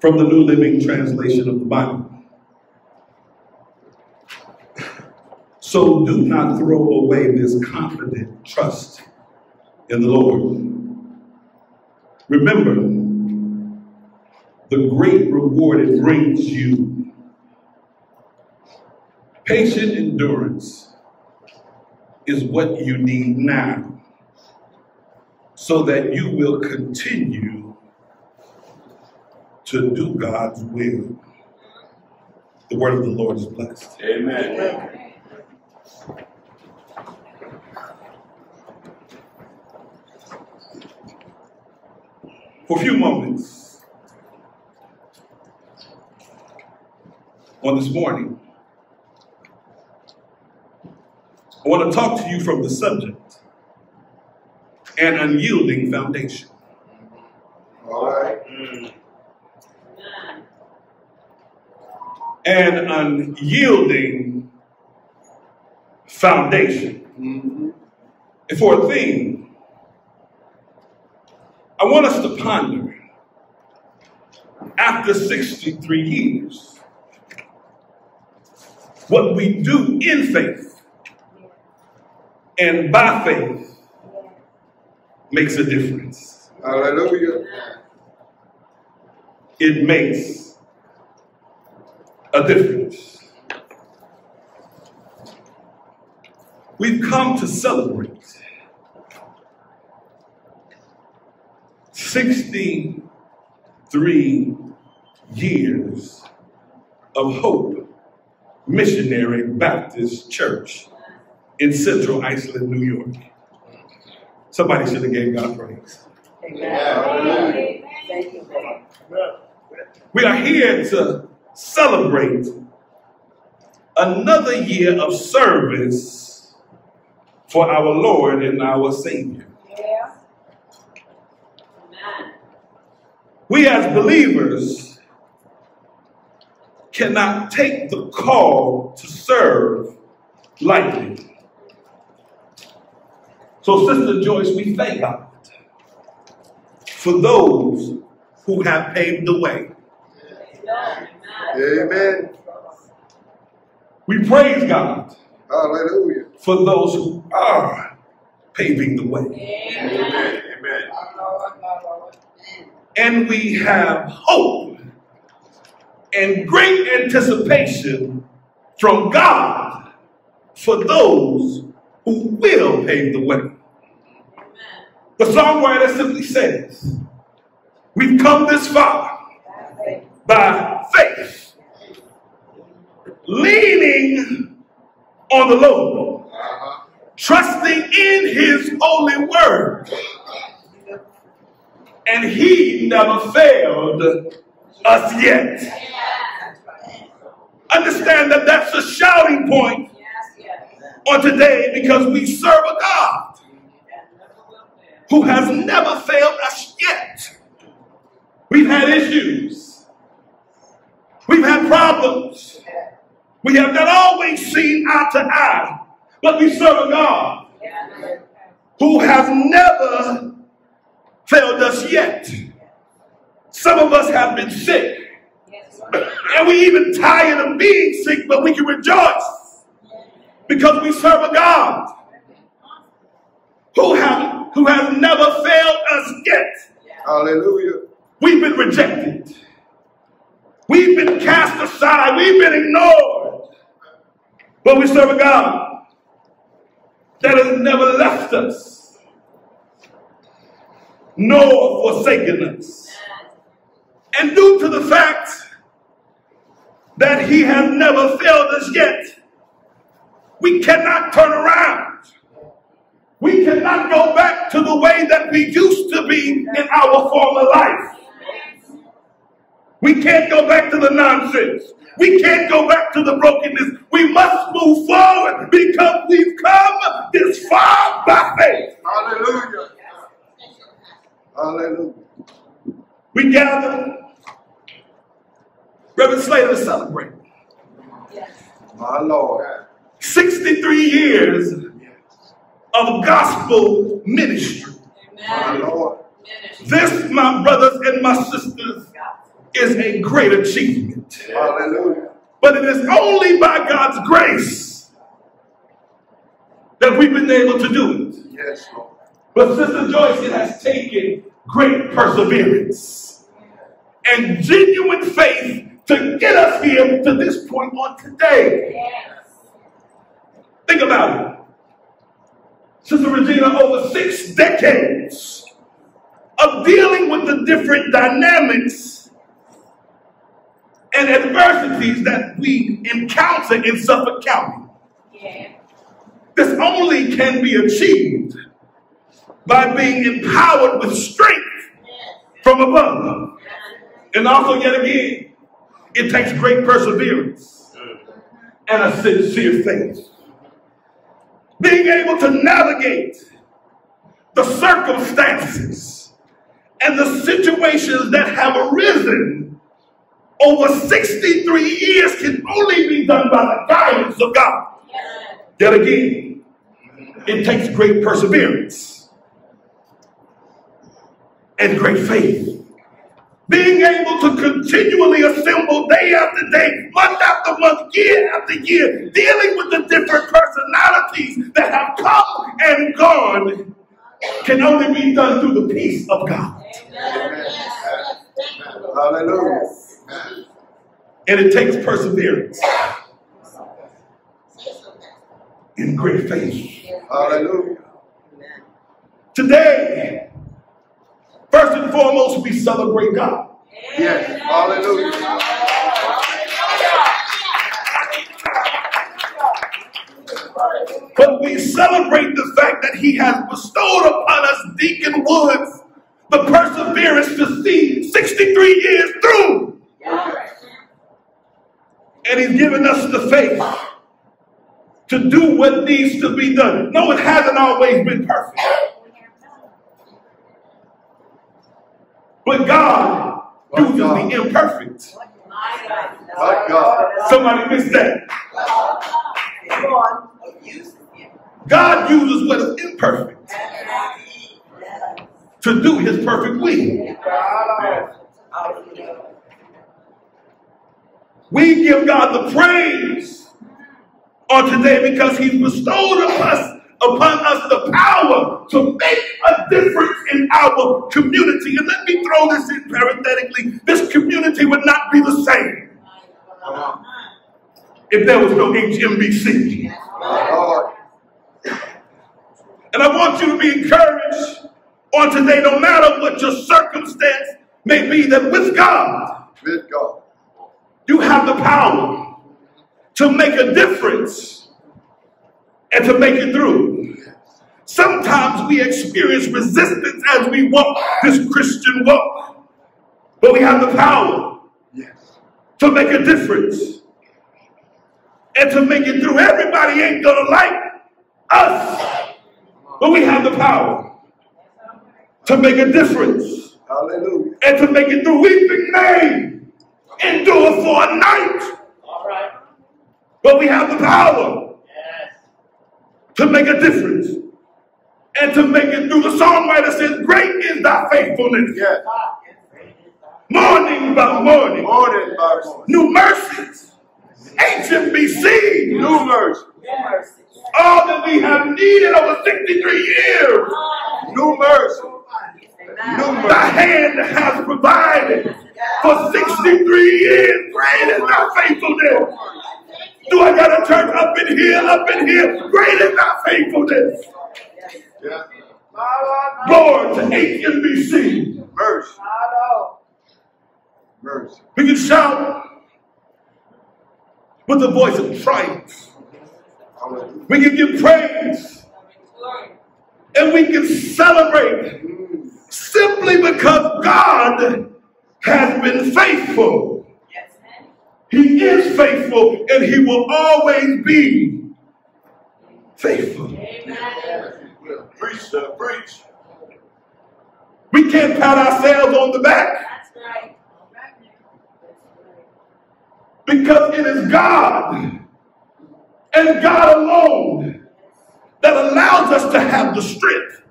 From the New Living Translation of the Bible. So do not throw away this confident trust in the Lord. Remember, the great reward it brings you. Patient endurance is what you need now so that you will continue to do God's will. The word of the Lord is blessed. Amen. For a few moments on this morning, I want to talk to you from the subject an unyielding foundation. All right. An unyielding foundation. And for a theme, I want us to ponder after 63 years what we do in faith and by faith makes a difference. Hallelujah. It makes a difference. We've come to celebrate 63 years of Hope Missionary Baptist Church in Central Islip, New York. Somebody should have gave God praise. Amen. Thank you, We are here to celebrate another year of service for our Lord and our Savior. We as believers cannot take the call to serve lightly. So, Sister Joyce, we thank God for those who have paved the way. Amen. We praise God Hallelujah. for those who are paving the way. Amen. Amen. And we have hope and great anticipation from God for those who will pave the way. The songwriter simply says, We've come this far by leaning on the Lord, trusting in His holy word. And He never failed us yet. Understand that that's a shouting point on today because we serve a God who has never failed us yet. We've had issues. We've had problems. We have not always seen eye to eye, but we serve a God who has never failed us yet. Some of us have been sick. And we even tired of being sick, but we can rejoice because we serve a God who have who has never failed us yet. Hallelujah. We've been rejected. We've been cast aside. We've been ignored. But we serve a God that has never left us, nor forsaken us. And due to the fact that he has never failed us yet, we cannot turn around. We cannot go back to the way that we used to be in our former life. We can't go back to the nonsense. We can't go back to the brokenness. We must move forward because we've come this far by faith. Hallelujah. Hallelujah. We gather, Reverend Slater, to celebrate My Lord. 63 years of gospel ministry. My Lord. This, my brothers and my sisters, is a great achievement. Hallelujah. But it is only by God's grace that we've been able to do it. Yes, Lord. But Sister Joyce, it has taken great perseverance and genuine faith to get us here to this point on today. Think about it. Sister Regina, over six decades of dealing with the different dynamics and adversities that we encounter in Suffolk County. This only can be achieved by being empowered with strength from above. And also, yet again, it takes great perseverance mm-hmm. and a sincere faith. Being able to navigate the circumstances and the situations that have arisen over 63 years can only be done by the guidance of God. Yet again, it takes great perseverance and great faith. Being able to continually assemble day after day, month after month, year after year, dealing with the different personalities that have come and gone can only be done through the peace of God. Hallelujah. And it takes perseverance in great faith. Hallelujah. Today, first and foremost, we celebrate God. Yes. Hallelujah. But we celebrate the fact that He has bestowed upon us, Deacon Woods, the perseverance to see 63 years through. And He's given us the faith to do what needs to be done. No, it hasn't always been perfect. But God uses the imperfect. My God. Somebody missed that. God uses what is imperfect to do his perfect will. We give God the praise on today because he's bestowed upon us, upon us the power to make a difference in our community. And let me throw this in parenthetically. This community would not be the same if there was no HMBC. And I want you to be encouraged on today, no matter what your circumstance may be, that with God, With God. You have the power to make a difference and to make it through. Sometimes we experience resistance as we walk this Christian walk, but we have the power Yes. to make a difference and to make it through. Everybody ain't gonna like us, but we have the power to make a difference Hallelujah. And to make it through we weeping may endure for a night. All right. But we have the power Yes. to make a difference and to make it through. The songwriter says, Great is thy faithfulness. Yes. Morning by morning, Morning by morning. new mercies, ancient HMBC, New mercy. all that we have needed over 63 years. New mercy. New Thy mercy. hand has provided for 63 years. Great is thy faithfulness. Do I got a church up in here, up in here? Great is thy faithfulness. Yes. Lord, to HMBC, Mercy. Mercy. we can shout with the voice of triumph. We can give praise and we can celebrate simply because God has been faithful. He is faithful and he will always be faithful. Preach, sir. Preach. We can't pat ourselves on the back because it is God and God alone that allows us to have the strength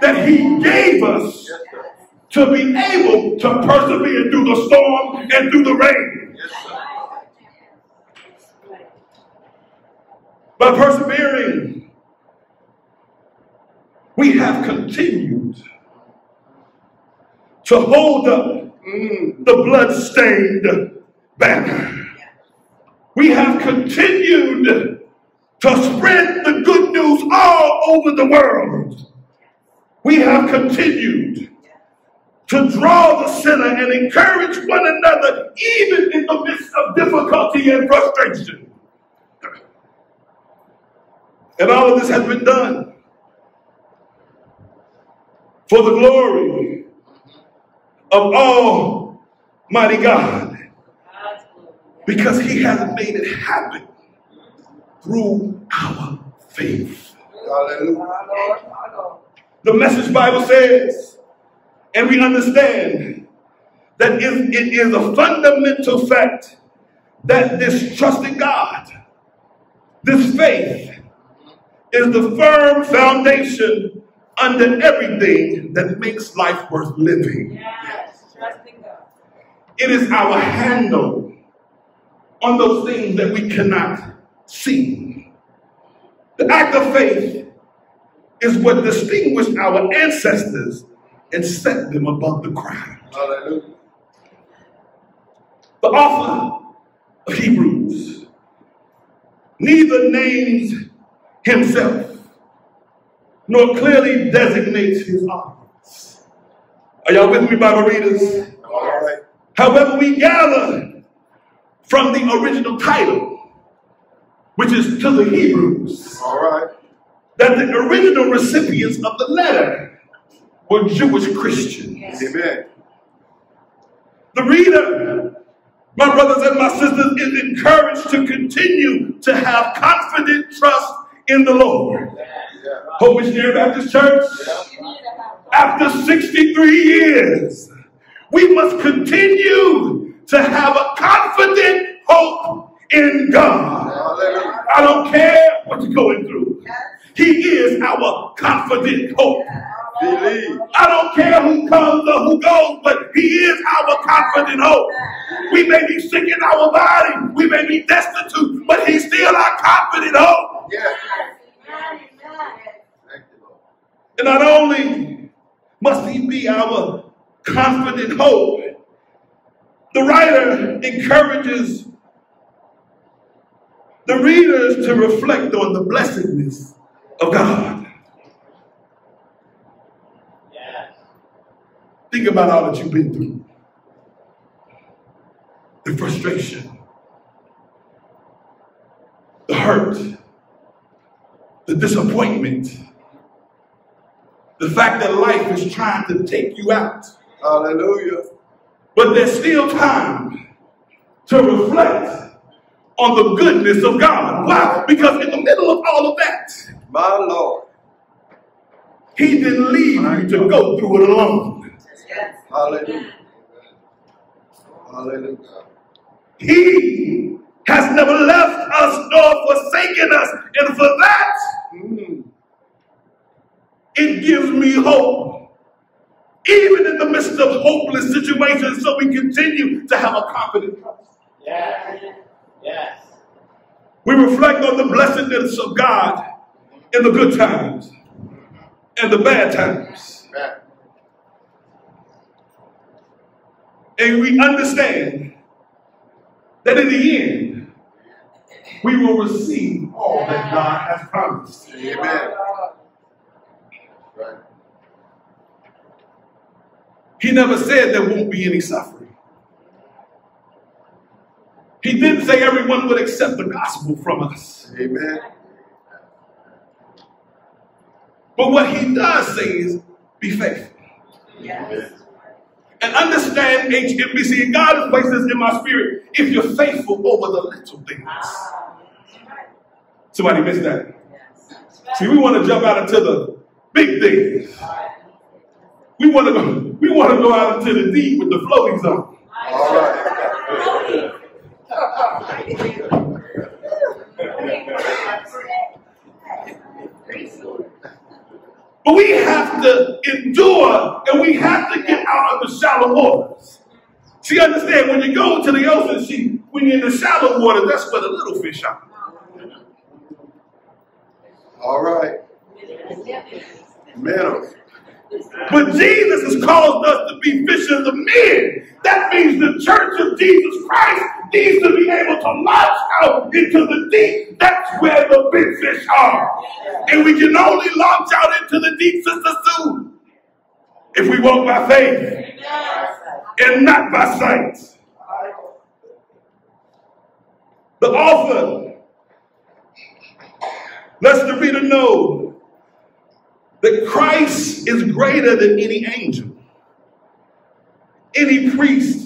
that he gave us. To be able to persevere through the storm and through the rain. By persevering, we have continued to hold up the blood-stained banner. We have continued to spread the good news all over the world. We have continued to draw the sinner and encourage one another, even in the midst of difficulty and frustration. And all of this has been done for the glory of Almighty God because He has made it happen through our faith. Hallelujah. The message Bible says, and we understand that it- it is a fundamental fact that this trust in God, this faith, is the firm foundation under everything that makes life worth living. Yes, God. It is our handle on those things that we cannot see. The act of faith is what distinguished our ancestors and set them above the crowd. Hallelujah. The author of Hebrews neither names himself nor clearly designates his audience. Are y'all with me, Bible readers? All right. However, we gather from the original title, which is to the Hebrews, All right. that the original recipients of the letter were Jewish Christians. Amen. The reader, my brothers and my sisters, is encouraged to continue to have confident trust in the Lord. Yeah. Hope Missionary Baptist Church, after 63 years, we must continue to have a confident hope in God. I don't care what you're going through. He is our confident hope. Believe. I don't care who comes or who goes, but He is our confident hope. We may be sick in our body, we may be destitute, but He's still our confident hope. Yes. And not only must He be our confident hope, the writer encourages the readers to reflect on the blessedness of God. Think about all that you've been through. The frustration, the hurt, the disappointment, the fact that life is trying to take you out. Hallelujah. But there's still time to reflect on the goodness of God. Why? Because in the middle of all of that, My Lord. He didn't leave you to go through it alone. Hallelujah. Hallelujah. He has never left us nor forsaken us. And for that, Mm. it gives me hope. Even in the midst of hopeless situations, so we continue to have a confident trust. Yes. Yes. We reflect on the blessedness of God in the good times and the bad times. Amen. And we understand that in the end, we will receive all that God has promised. Amen. Right. He never said there won't be any suffering. He didn't say everyone would accept the gospel from us. Amen. But what he does say is be faithful. Amen. And understand HMBC, and God places in my spirit. If you're faithful over the little things. Somebody missed that. See, we want to jump out into the big things. We want to go, we want to go out into the deep with the floating zone. All right. But we have to endure and we have to get out of the shallow waters. See, understand, when you go to the ocean, see, when you're in the shallow water, that's where the little fish are. All right. Minnow. But Jesus has caused us to be fishers of men. That means the church of Jesus Christ needs to be able to launch out into the deep. That's where the big fish are. And we can only launch out into the deep, Sister Sue, if we walk by faith and not by sight. The author lets the reader know that Christ is greater than any angel, any priest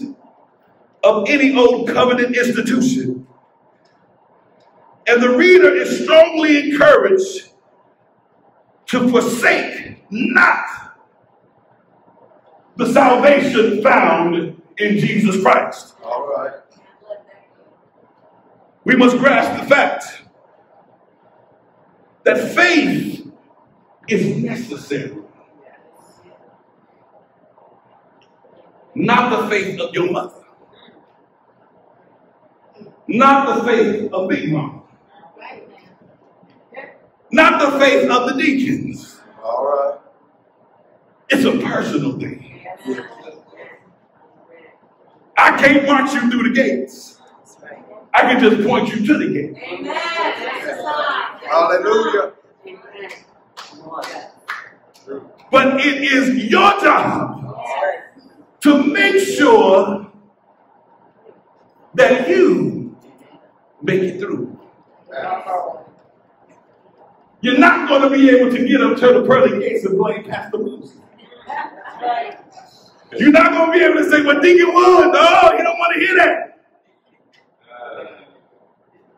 of any old covenant institution. And the reader is strongly encouraged to forsake not the salvation found in Jesus Christ. All right. We must grasp the fact that faith is necessary. Not the faith of your mother. Not the faith of Big Mama. Not the faith of the deacons. All right. It's a personal thing. I can't march you through the gates. I can just point you to the gate. Amen. Hallelujah. But it is your job to make sure that you make it through. You're not going to be able to get up to the pearly gates and blame Pastor Wilson. You're not going to be able to say, well, Deacon Wood, no, you don't want to hear that.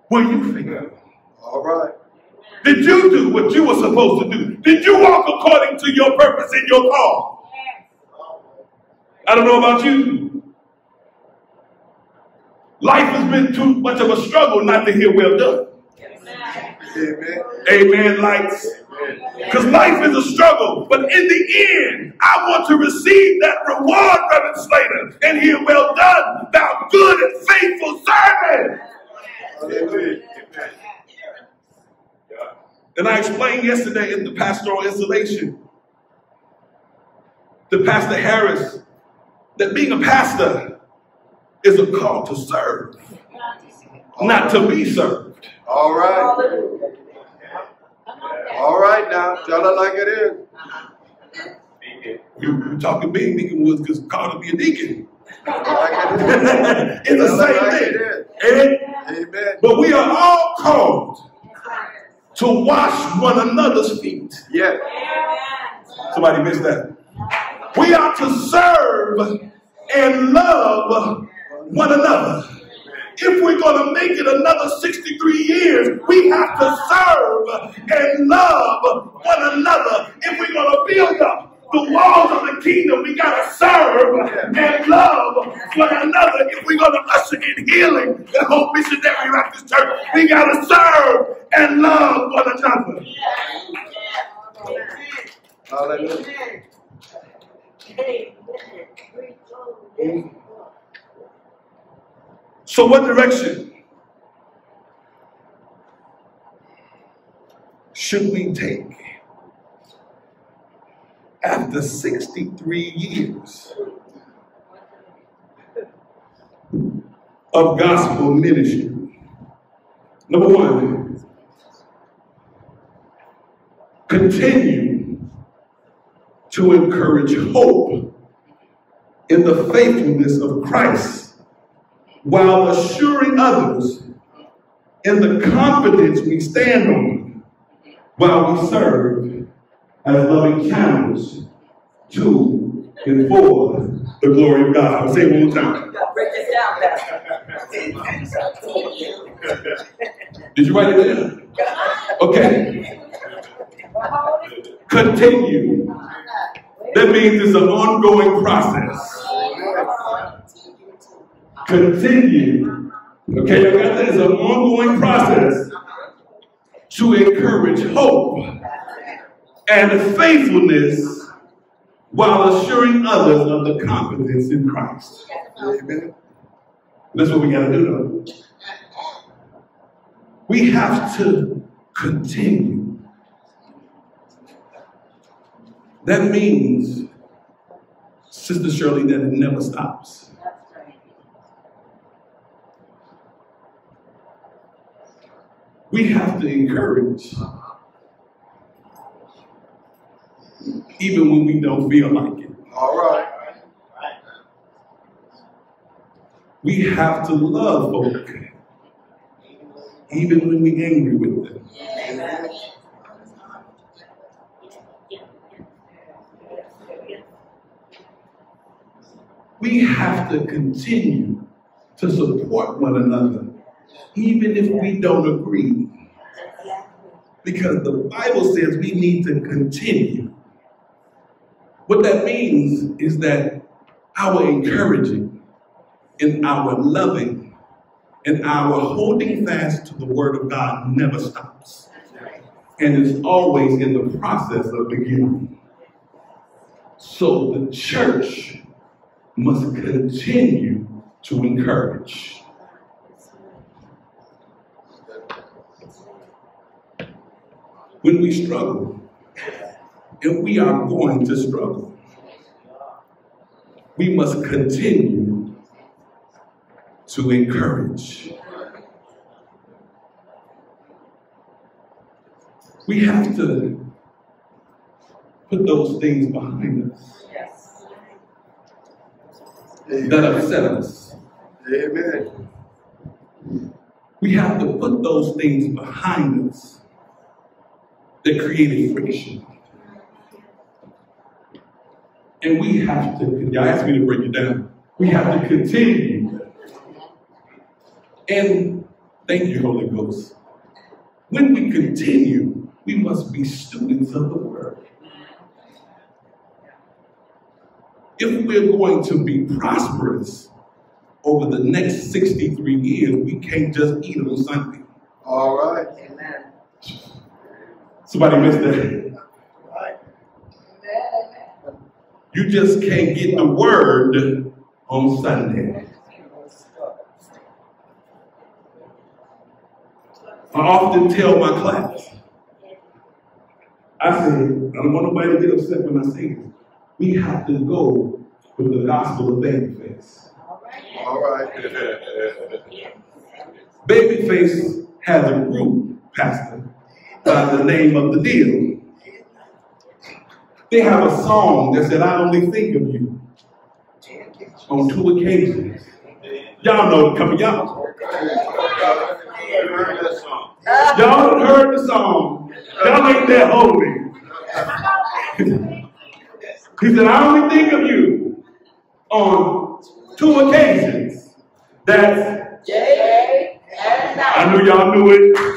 Well, you figure. All right. Did you do what you were supposed to do? Did you walk according to your purpose and your call? I don't know about you. Life has been too much of a struggle not to hear well done. Amen. Amen, lights. Because life is a struggle, but in the end, I want to receive that reward, Reverend Slater, and hear well done, thou good and faithful servant. Hallelujah. And I explained yesterday in the pastoral installation to Pastor Harris that being a pastor is a call to serve, not to be served. All right. All right now. Tell it like it is. You, you talking big, Deacon Woods, because called to be a deacon. Like it is. the same like thing. Amen? Amen. But we are all called to wash one another's feet. Yeah. Somebody missed that. We are to serve and love one another. If we're going to make it another 63 years, we have to serve and love one another. If we're going to build up the walls of the kingdom. We got to serve and love one another if we're going to usher in healing and hope missionary Baptist church. We got to serve and love one another. Hallelujah. So, what direction should we take after 63 years of gospel ministry? Number one, continue to encourage hope in the faithfulness of Christ while assuring others in the confidence we stand on while we serve as loving channels to and for the glory of God. I'll say it one more time. Break this down, Pastor. Did you write it down? Okay. Continue. That means it's an ongoing process. Continue. Okay, you got that? It's an ongoing process to encourage hope and faithfulness while assuring others of the confidence in Christ. Amen. That's what we got to do, though. We have to continue. That means, Sister Shirley, that it never stops. We have to encourage, even when we don't feel like it. All right. We have to love folk, even when we're angry with them. We have to continue to support one another, even if we don't agree. Because the Bible says we need to continue. What that means is that our encouraging and our loving and our holding fast to the Word of God never stops. And is always in the process of beginning. So the church must continue to encourage. When we struggle, and we are going to struggle, we must continue to encourage. We have to put those things behind us that upset us. Amen. We have to put those things behind us that created friction. And we have to, y'all asked me to break it down. We have to continue. And thank you, Holy Ghost. When we continue, we must be students of the word. If we're going to be prosperous over the next 63 years, we can't just eat on Sunday. All right. Somebody missed that. You just can't get the word on Sunday. I often tell my class, I say, I don't want nobody to get upset when I say this. We have to go with the gospel of babyface. All right. Babyface has a group, Pastor, by the name of the Deele. They have a song that said, I only think of you on two occasions. Y'all know it coming, y'all. Y'all heard the song. Y'all ain't that holy. he said, I only think of you on two occasions. That's, Day knew y'all knew it.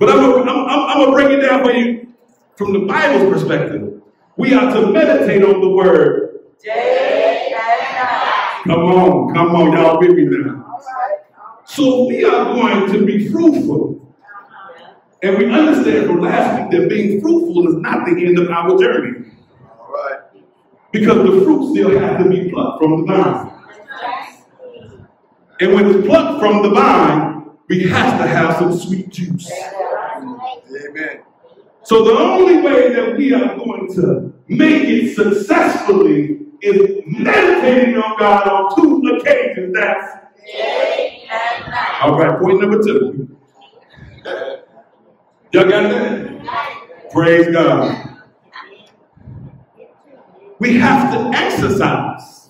But I'm gonna, I'm, I'm, I'm gonna break it down for you from the Bible's perspective. We are to meditate on the word. Come on, come on, y'all with me now. So we are going to be fruitful. And we understand from last week that being fruitful is not the end of our journey. All right. Because the fruit still has to be plucked from the vine. And when it's plucked from the vine, we have to have some sweet juice. Amen. So the only way that we are going to make it successfully is meditating on God on two occasions. That's Day and night. all right. Point number two. Y'all got that? Praise God. We have to exercise.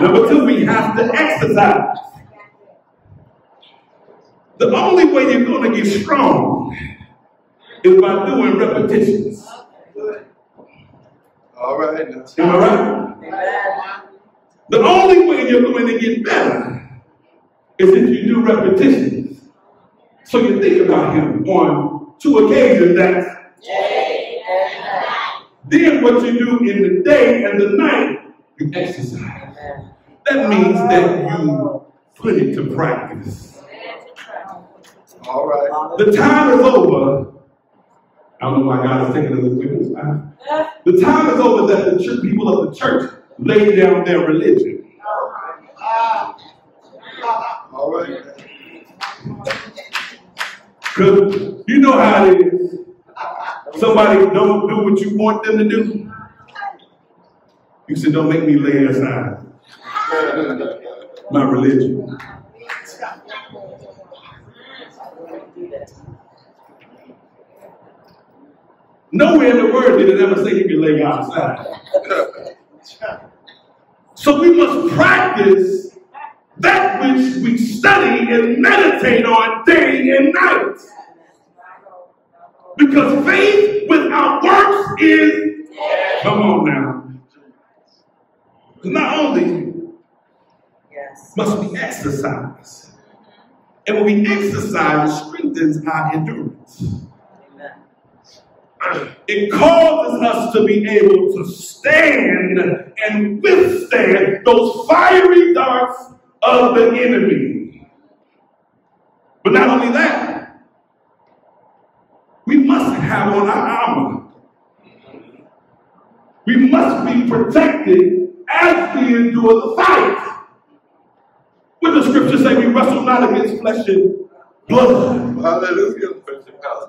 Number two, we have to exercise. The only way you're going to get strong is by doing repetitions. All right. Now. Am I right? Amen. The only way you're going to get better is if you do repetitions. So you think about him on two occasions that Day and night. then what you do in the day and the night, you exercise. That means that you put it to practice. All right. The time is over. I don't know why God is thinking of this time. The time is over that the people of the church lay down their religion. All right. Because you know how it is. Somebody don't do what you want them to do. You said, don't make me lay aside my religion. Nowhere in the word did it ever say you can lay God aside. So we must practice that which we study and meditate on day and night. Because faith without works is, come on now. Not only Yes. must we exercise, and when we exercise, it strengthens our endurance. It causes us to be able to stand and withstand those fiery darts of the enemy. But not only that, we must have on our armor. We must be protected as we endure the fight. What the scriptures say, we wrestle not against flesh and blood Hallelujah.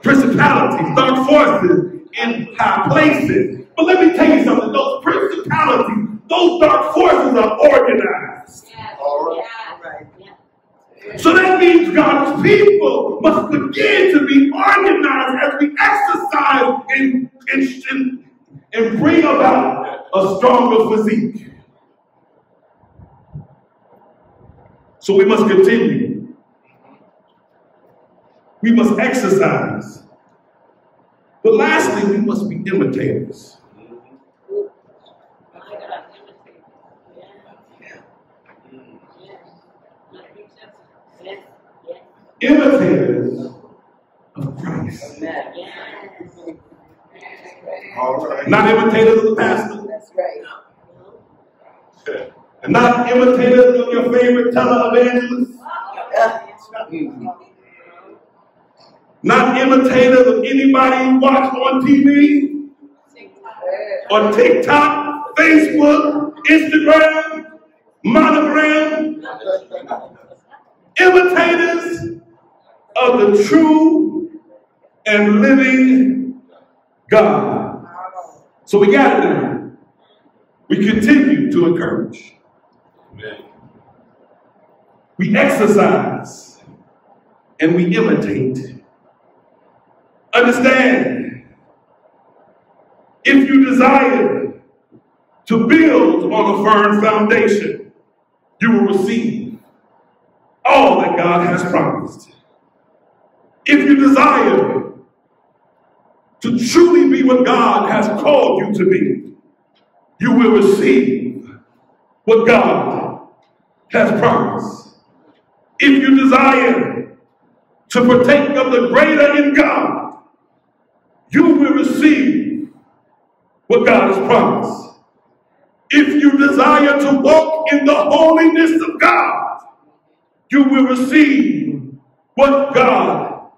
Principalities, dark forces in high places. But let me tell you something, those principalities, those dark forces are organized. All right. All right. So that means God's people must begin to be organized as we exercise and, and, and, and bring about a stronger physique. So we must continue. We must exercise. But lastly, we must be imitators. Imitators of Christ. All right. Not imitators of the pastor. That's right. And not imitators of your favorite televangelist. Not imitators of anybody you watch on TV, on TikTok, Facebook, Instagram, monogram. Imitators of the true and living God. So we got it now. We continue to encourage. We exercise and we imitate. Understand, if you desire to build on a firm foundation, you will receive all that God has promised. If you desire to truly be what God has called you to be, you will receive what God has promised. If you desire to partake of the greater in God, you will receive what God has promised. If you desire to walk in the holiness of God, you will receive what God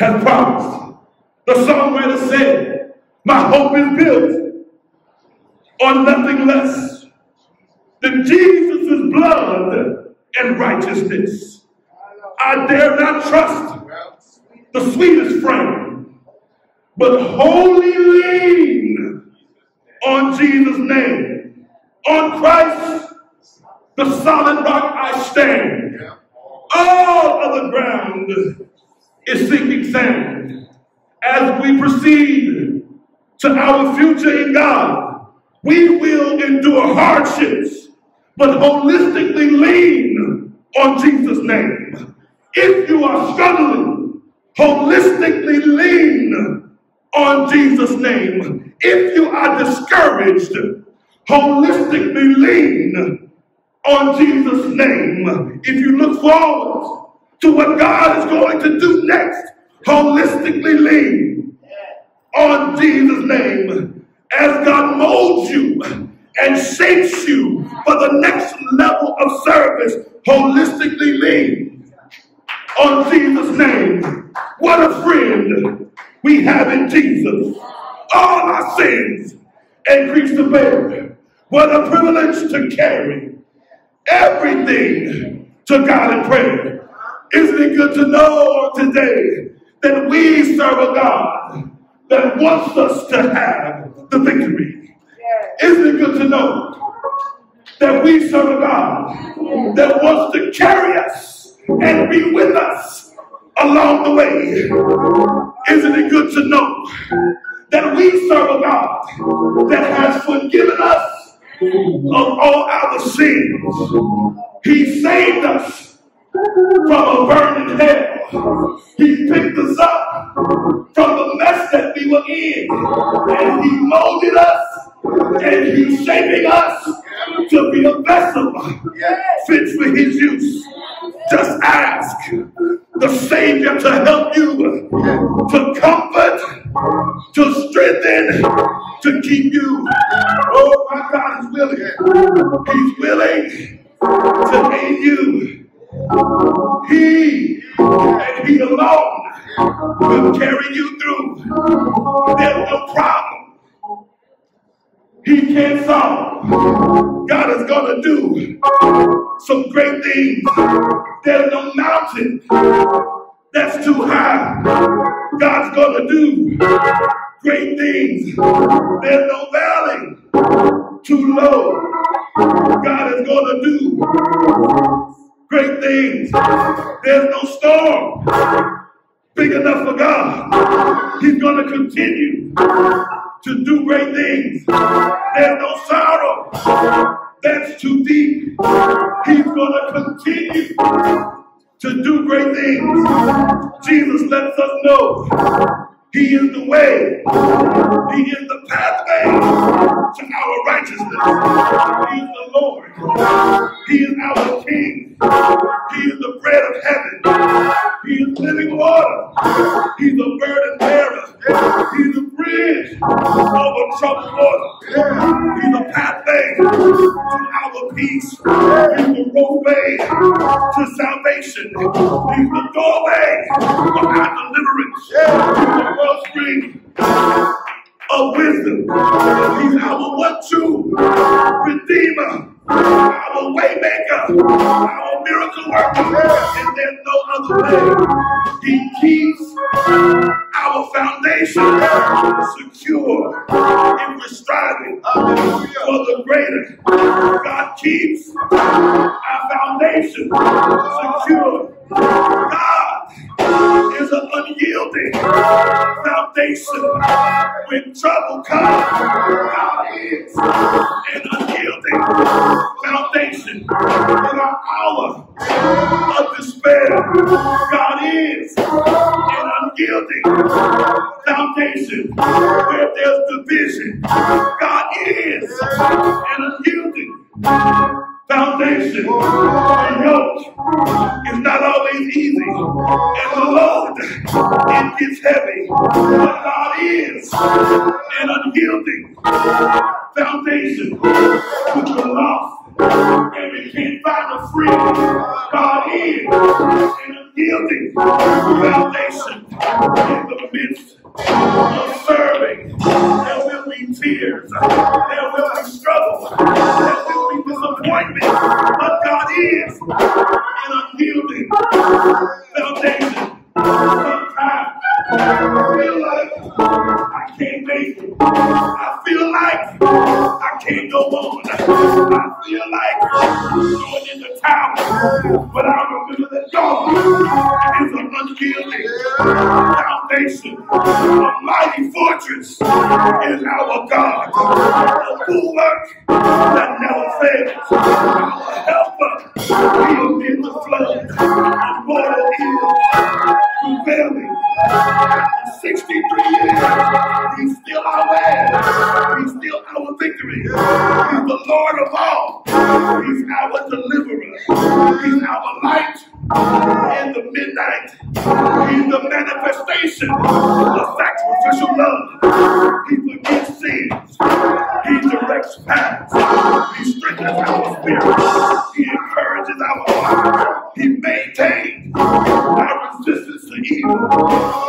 has promised. The songwriter said, My hope is built on nothing less than Jesus' blood and righteousness. I dare not trust the sweetest frame, but wholly lean on Jesus' name. On Christ, the solid rock I stand. All other ground is sinking sand. As we proceed to our future in God, we will endure hardships, but holistically lean on Jesus' name. If you are struggling, holistically lean on Jesus' name. If you are discouraged, holistically lean on Jesus' name. If you look forward to what God is going to do next, holistically lean on Jesus' name. As God molds you and shapes you for the next level of service, holistically lean on Jesus' name. What a friend we have in Jesus. All our sins and griefs to bear. What a privilege to carry everything to God in prayer. Isn't it good to know today that we serve a God that wants us to have the victory? Isn't it good to know that we serve a God that wants to carry us and be with us along the way? Isn't it good to know that we serve a God that has forgiven us of all our sins? He saved us from a burning hell. He picked us up from the mess that we were in, and He molded us, and He's shaping us to be a vessel fit for His use. Just ask the Savior to help you, to comfort, to strengthen, to keep you. Oh, my God is willing. He's willing to aid you. He and He alone will carry you through. There's no problem He can't solve. God is going to do some great things. There's no mountain that's too high. God's going to do great things. There's no valley too low. God is going to do great things. There's no storm big enough for God. He's going to continue to do great things. There's no sorrow that's too deep. He's going to continue to do great things. Jesus lets us know he is the way. He is the pathway to our righteousness. He is the Lord. He is our King. He is the bread of heaven. He is living water. He's a burden bearer. He's a bridge over troubled water. He's a pathway to our peace. He's the roadway to salvation. He's the doorway of our deliverance. Of wisdom. He's our one true redeemer, our waymaker, our miracle worker, and there's no other way. He keeps our foundation secure if we're striving for the greater. God keeps our foundation secure. God is an unyielding foundation. When trouble comes, God is an unyielding foundation. In our hour of despair, God is an unyielding foundation. Where there's division, God is an unyielding foundation. The yoke not always easy. And the load, it gets heavy. But God is an unyielding foundation with the lost. And we can't find the free. God is an unyielding foundation in the midst of serving. There will be tears. There will be struggle. There will be disappointment. Is an unyielding foundation. Sometimes like I can't make it. I feel like I can't go on. I feel like I'm going in the town. But I remember that God is an unyielding foundation. A mighty fortress is our God. A bulwark that never fails. Our helper. He amid the flood mortal ills. Prevailing. 63 years. He's still our man. He's still our victory. He's the Lord of all. He's our deliverer. He's our light in the midnight. He's the manifestation of sacrificial love. He forgives sins. He directs paths. He strengthens our spirit. To evil.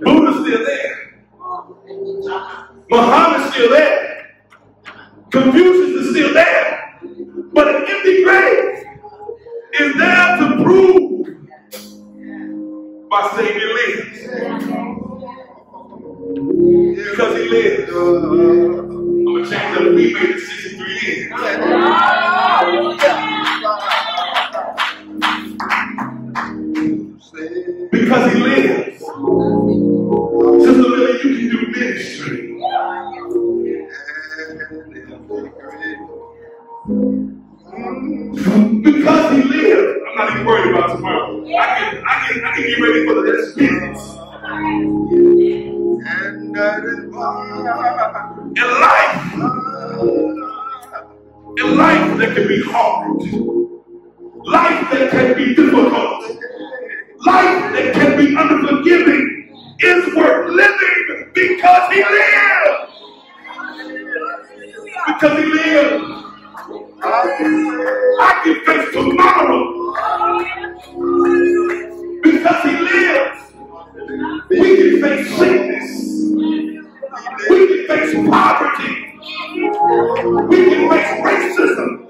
Buddha's still there. Muhammad's still there. Confucius is still there. But an empty grave is there to prove my Savior lives. Because he lives. I'm going to change that we made it 63 years. because he lives. Sister Lily, you can do ministry. Because he lives. I'm not even worried about tomorrow. I can I can I can get ready for the next business. And that is why in life, in life that can be hard, life that can be difficult life that can be unforgiving is worth living because he lives. Because he lives. I can face tomorrow because he lives. We can face sickness. We can face poverty. We can face racism.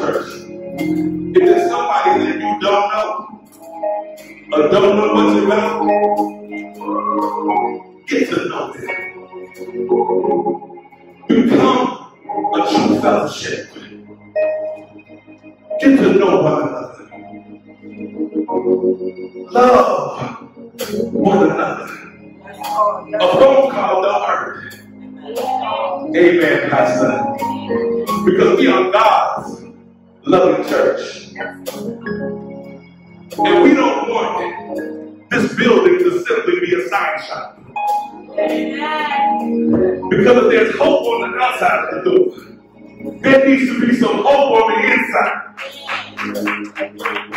church. If there's somebody that you don't know, or don't know what about, get to know them. Become a true fellowship. Get to know one another. Love one another. A phone call the heart. Amen, Pastor. Because we are God loving church. And we don't want this building to simply be a sign shop. Because if there's hope on the outside of the door, there needs to be some hope on the inside.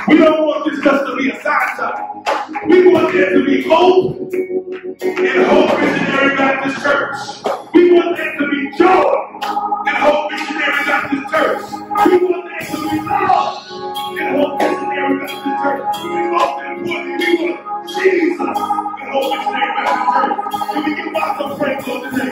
We don't want this just to be a side topic. We want there to be hope, and hope missionary Baptist Church. We want there to be joy, and hope missionary Baptist Church. We want there to be love, and hope missionary Baptist Church. We want important. We want Jesus, and hope missionary Baptist Church. Can we give God some praise on today?